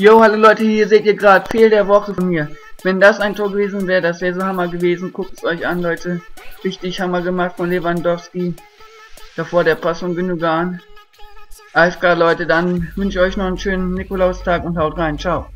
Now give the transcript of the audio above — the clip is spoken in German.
Jo, hallo Leute, hier seht ihr gerade Fehl der Woche von mir. Wenn das ein Tor gewesen wäre, das wäre so Hammer gewesen. Guckt es euch an, Leute. Richtig Hammer gemacht von Lewandowski. Davor der Pass von Gündogan. Alles klar, Leute, dann wünsche ich euch noch einen schönen Nikolaustag und haut rein. Ciao.